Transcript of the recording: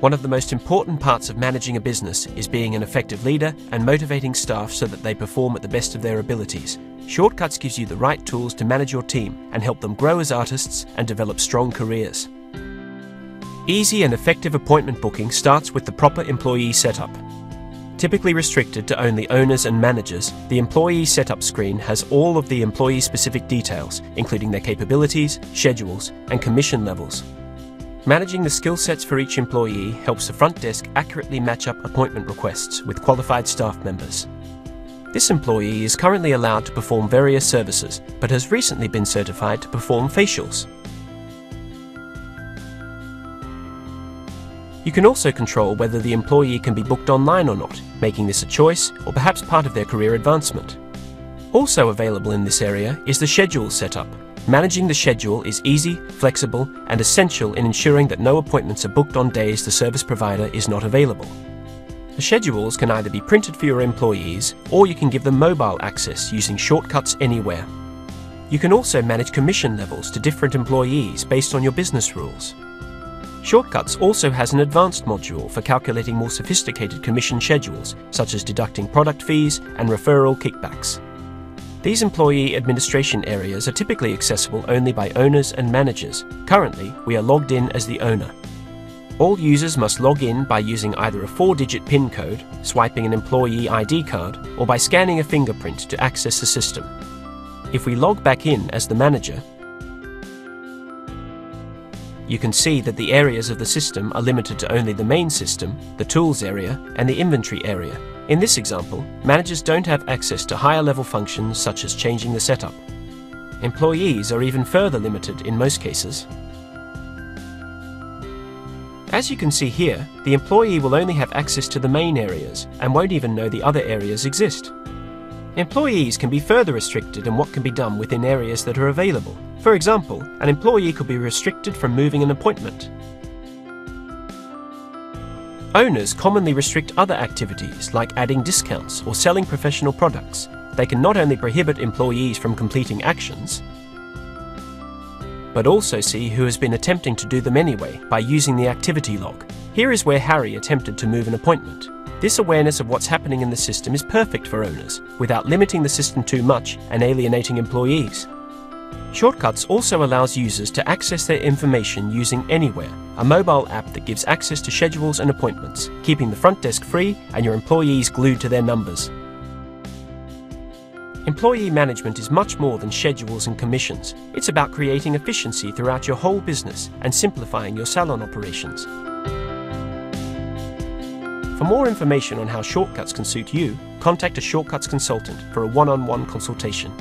One of the most important parts of managing a business is being an effective leader and motivating staff so that they perform at the best of their abilities. Shortcuts gives you the right tools to manage your team and help them grow as artists and develop strong careers. Easy and effective appointment booking starts with the proper employee setup. Typically restricted to only owners and managers, the employee setup screen has all of the employee specific details, including their capabilities, schedules, and commission levels. Managing the skill sets for each employee helps the front desk accurately match up appointment requests with qualified staff members. This employee is currently allowed to perform various services, but has recently been certified to perform facials. You can also control whether the employee can be booked online or not, making this a choice or perhaps part of their career advancement. Also available in this area is the schedule setup, Managing the schedule is easy, flexible, and essential in ensuring that no appointments are booked on days the service provider is not available. The schedules can either be printed for your employees or you can give them mobile access using shortcuts anywhere. You can also manage commission levels to different employees based on your business rules. Shortcuts also has an advanced module for calculating more sophisticated commission schedules, such as deducting product fees and referral kickbacks. These employee administration areas are typically accessible only by owners and managers. Currently, we are logged in as the owner. All users must log in by using either a four-digit PIN code, swiping an employee ID card, or by scanning a fingerprint to access the system. If we log back in as the manager, you can see that the areas of the system are limited to only the main system, the tools area, and the inventory area, in this example, managers don't have access to higher level functions such as changing the setup. Employees are even further limited in most cases. As you can see here, the employee will only have access to the main areas and won't even know the other areas exist. Employees can be further restricted in what can be done within areas that are available. For example, an employee could be restricted from moving an appointment, Owners commonly restrict other activities like adding discounts or selling professional products. They can not only prohibit employees from completing actions, but also see who has been attempting to do them anyway by using the activity log. Here is where Harry attempted to move an appointment. This awareness of what's happening in the system is perfect for owners, without limiting the system too much and alienating employees. Shortcuts also allows users to access their information using Anywhere, a mobile app that gives access to schedules and appointments, keeping the front desk free and your employees glued to their numbers. Employee management is much more than schedules and commissions. It's about creating efficiency throughout your whole business and simplifying your salon operations. For more information on how shortcuts can suit you, contact a shortcuts consultant for a one on one consultation.